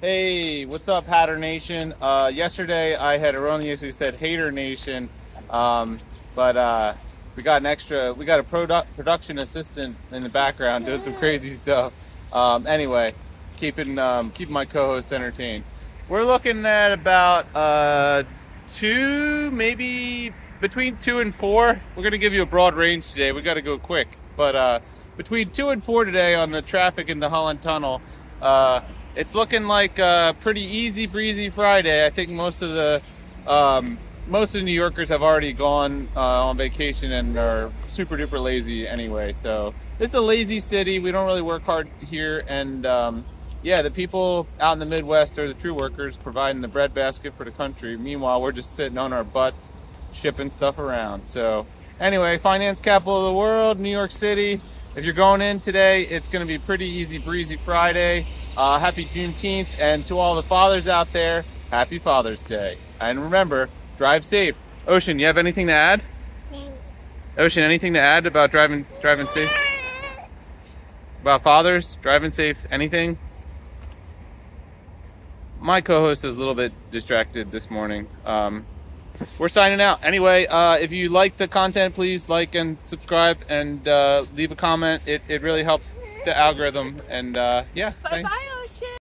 Hey, what's up, Hatter Nation? Uh, yesterday I had erroneously said Hater Nation, um, but uh, we got an extra, we got a produ- production assistant in the background doing some crazy stuff. Um, anyway, keeping um, keeping my co-host entertained. We're looking at about uh, two, maybe between two and four. We're gonna give you a broad range today. We got to go quick, but uh, between two and four today on the traffic in the Holland Tunnel. It's looking like a pretty easy breezy Friday. I think most of the um, most of the New Yorkers have already gone uh, on vacation and are super duper lazy anyway. So it's a lazy city. We don't really work hard here, and um, yeah, the people out in the Midwest are the true workers, providing the breadbasket for the country. Meanwhile, we're just sitting on our butts, shipping stuff around. So anyway, finance capital of the world, New York City. If you're going in today, it's going to be pretty easy breezy Friday. Uh, happy Juneteenth, and to all the fathers out there, happy Father's Day. And remember, drive safe. Ocean, you have anything to add? Ocean, anything to add about driving driving safe? About fathers driving safe? Anything? My co-host is a little bit distracted this morning. Um, we're signing out. Anyway, uh, if you like the content, please like and subscribe and uh, leave a comment. It, it really helps the algorithm. And uh, yeah, Bye thanks. bye, Ocean.